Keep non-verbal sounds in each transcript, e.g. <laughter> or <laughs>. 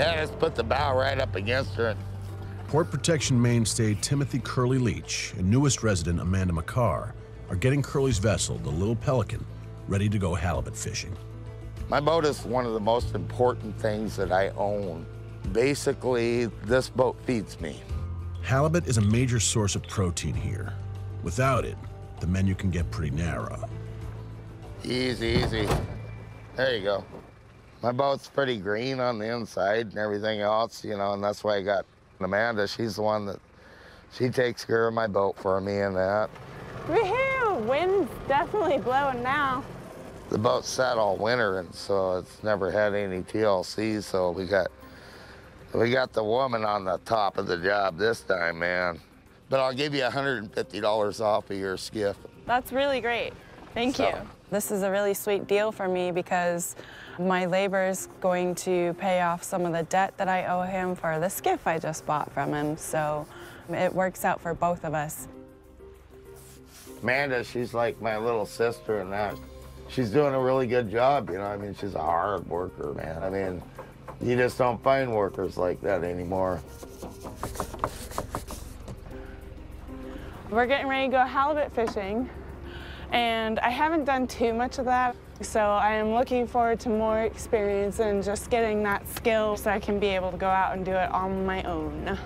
Yeah, just put the bow right up against her. Port Protection mainstay Timothy Curly Leach and newest resident Amanda Makar are getting Curly's vessel, the Little Pelican, ready to go halibut fishing. My boat is one of the most important things that I own. Basically, this boat feeds me. Halibut is a major source of protein here. Without it, the menu can get pretty narrow. Easy, easy. There you go. My boat's pretty green on the inside and everything else, you know, and that's why I got Amanda. She's the one that, she takes care of my boat for me and that. Woohoo! Wind's definitely blowing now. The boat sat all winter, and so it's never had any TLC, so we got, we got the woman on the top of the job this time, man. But I'll give you $150 off of your skiff. That's really great. Thank So- you. This is a really sweet deal for me because my labor is going to pay off some of the debt that I owe him for the skiff I just bought from him. So it works out for both of us. Amanda, she's like my little sister and that. She's doing a really good job, you know. I mean, she's a hard worker, man. I mean, you just don't find workers like that anymore. We're getting ready to go halibut fishing, and I haven't done too much of that. So I am looking forward to more experience and just getting that skill so I can be able to go out and do it on my own.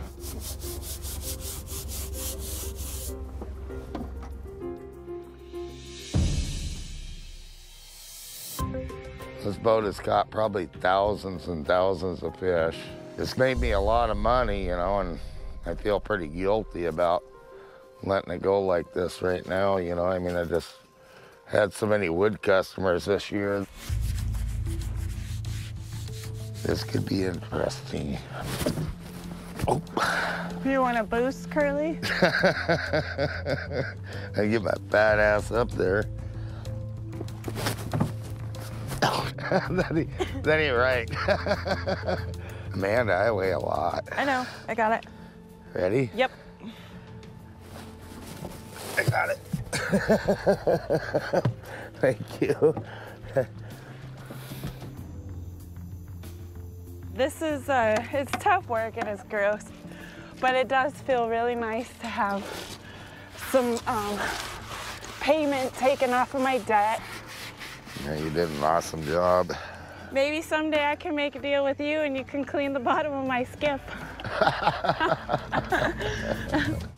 This boat has caught probably thousands and thousands of fish. It's made me a lot of money, you know, and I feel pretty guilty about letting it go like this right now, you know. I mean, I just had so many wood customers this year. This could be interesting. Oh, You want a boost, Curly? <laughs> <laughs> I get my fat ass up there. <laughs> that, ain't, that ain't right. Amanda, I weigh a lot. I know, I got it. Ready? Yep. I got it. <laughs> Thank you. This is, uh, it's tough work and it's gross, but it does feel really nice to have some um, payment taken off of my debt. Yeah, you did an awesome job. Maybe someday I can make a deal with you and you can clean the bottom of my skiff. <laughs> <laughs>